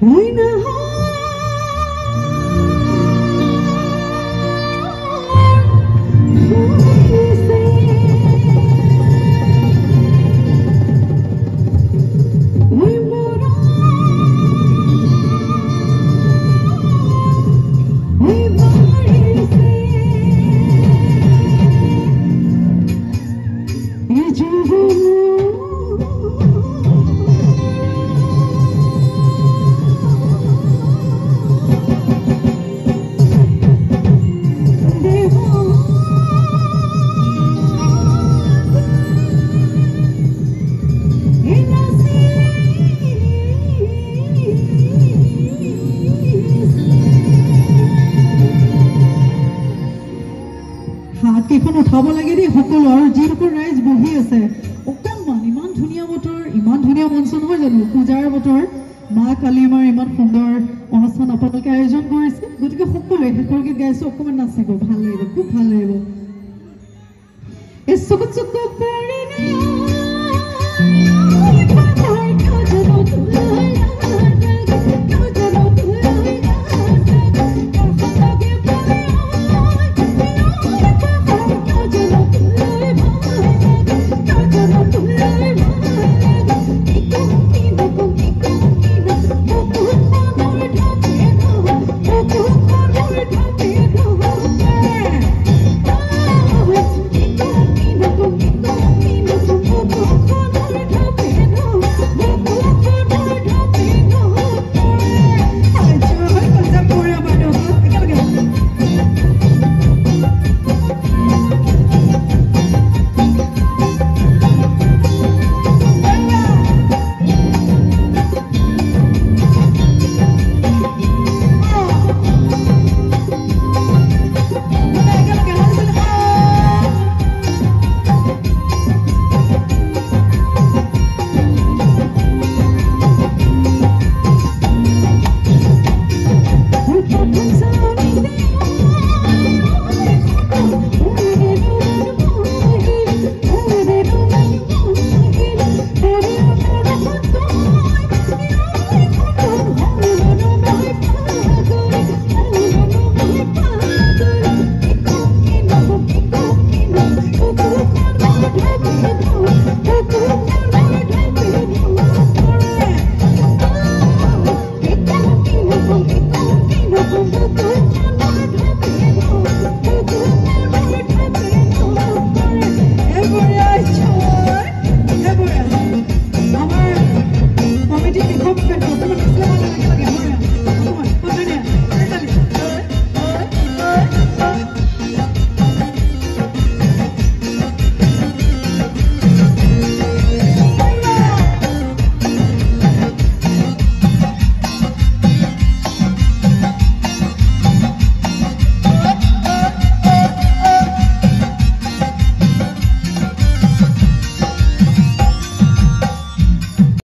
We know. উঠাব লাগে দেই সকলো আৰু যিসকল ৰাইজ বহি আছে। অকণমান ইমান ধুনীয়া বতৰ ইমান ধুনীয়া মঞ্চ নহয় জানো? পূজাৰ বতৰ মা কালী মাৰ ইমান সুন্দৰ অনুষ্ঠান আপোনালোকে আয়োজন কৰিছে। গতিকে সকলোৱে শেষৰ গীত গাইছো অকণমান নাচিব ভাল লাগিব খুব ভাল লাগিব। এই চকুত চকু